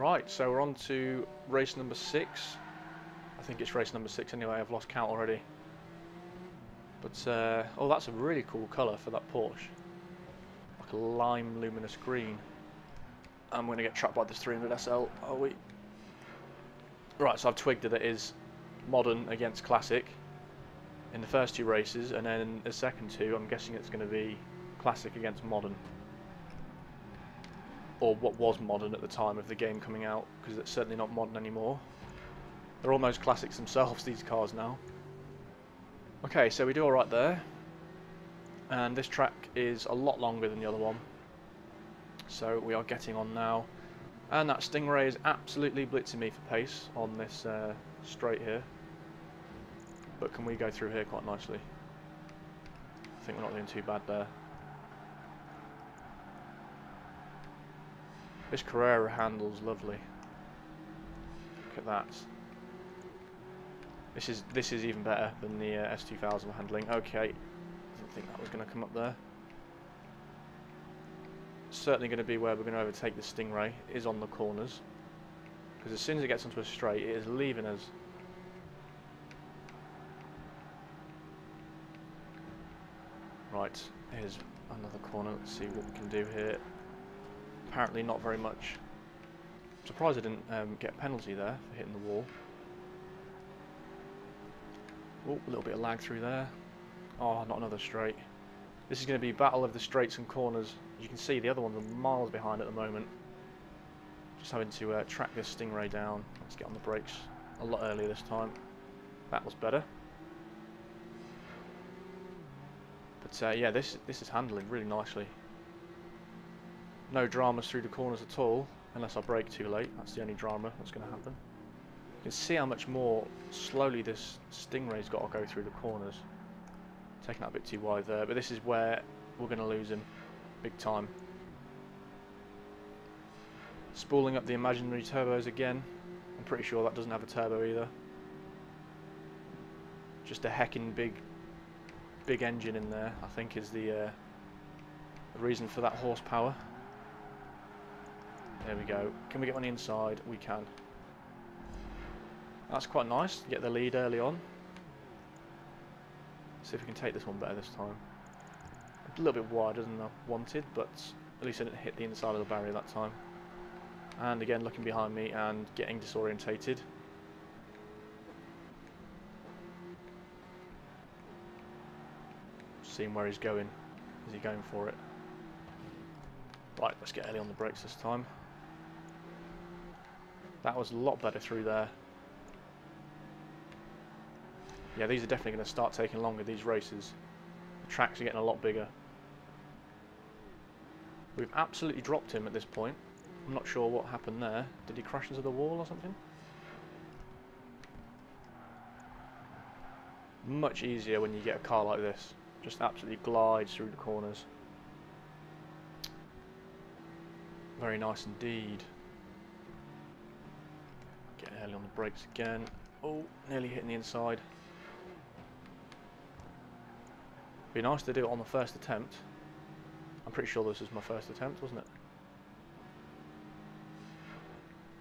Right, so we're on to race number six. I think it's race number six anyway, I've lost count already. But, uh, oh that's a really cool colour for that Porsche. Like a lime luminous green. I'm going to get trapped by this 300 SL, are we? Right, so I've twigged that it is modern against classic in the first two races, and then the second two, I'm guessing it's going to be classic against modern. Or what was modern at the time of the game coming out, because it's certainly not modern anymore. They're almost classics themselves, these cars now. Okay, so we do alright there. And this track is a lot longer than the other one. So we are getting on now. And that Stingray is absolutely blitzing me for pace on this uh, straight here. But can we go through here quite nicely? I think we're not doing too bad there. This Carrera handles lovely. Look at that. This is this is even better than the uh, S2000 handling. Okay, didn't think that was going to come up there. Certainly going to be where we're going to overtake the Stingray. Is on the corners because as soon as it gets onto a straight, it is leaving us. Right, here's another corner. Let's see what we can do here. Apparently not very much. I'm surprised I didn't um, get a penalty there for hitting the wall. Oh, a little bit of lag through there. Oh, not another straight. This is going to be battle of the straights and corners. You can see the other ones are miles behind at the moment. Just having to uh, track this Stingray down. Let's get on the brakes a lot earlier this time. That was better. But uh, yeah, this this is handling really nicely. No dramas through the corners at all, unless I brake too late. That's the only drama that's going to happen. You can see how much more slowly this Stingray's got to go through the corners. Taking that a bit too wide there, but this is where we're going to lose him big time. Spooling up the imaginary turbos again. I'm pretty sure that doesn't have a turbo either. Just a heckin' big, big engine in there. I think is the, uh, the reason for that horsepower. There we go. Can we get on the inside? We can. That's quite nice. Get the lead early on. See if we can take this one better this time. A little bit wider than I wanted, but at least I didn't hit the inside of the barrier that time. And again, looking behind me and getting disorientated. Seeing where he's going. Is he going for it? Right, let's get Ellie on the brakes this time. That was a lot better through there. Yeah, these are definitely going to start taking longer, these races. The tracks are getting a lot bigger. We've absolutely dropped him at this point. I'm not sure what happened there. Did he crash into the wall or something? Much easier when you get a car like this. Just absolutely glides through the corners. Very nice indeed. Get early on the brakes again. Oh, nearly hitting the inside. Be nice to do it on the first attempt. I'm pretty sure this was my first attempt, wasn't it?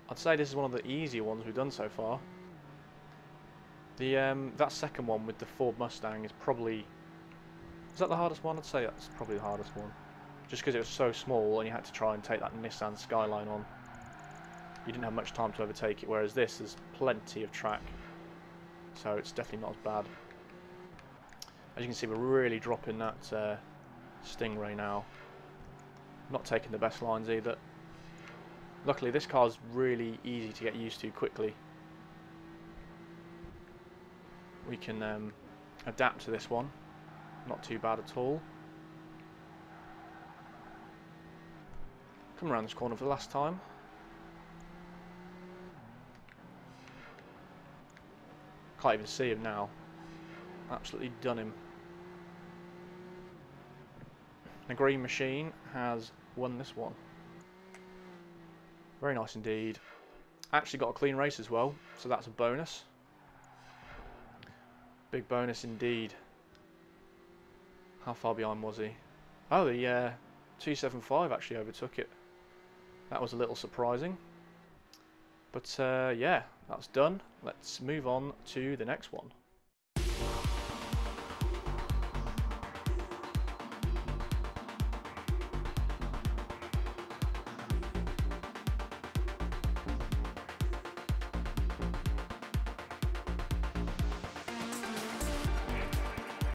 I'd say this is one of the easier ones we've done so far. The um, That second one with the Ford Mustang is probably... Is that the hardest one? I'd say that's probably the hardest one. Just because it was so small and you had to try and take that Nissan Skyline on. You didn't have much time to overtake it, whereas this is plenty of track. So it's definitely not as bad. As you can see, we're really dropping that uh, Stingray now. Not taking the best lines either. Luckily, this car's really easy to get used to quickly. We can um, adapt to this one. Not too bad at all. Come around this corner for the last time. Can't even see him now. Absolutely done him. The Green Machine has won this one. Very nice indeed. Actually got a clean race as well, so that's a bonus. Big bonus indeed. How far behind was he? Oh, the uh, 275 actually overtook it. That was a little surprising. But uh, yeah, that's done. Let's move on to the next one.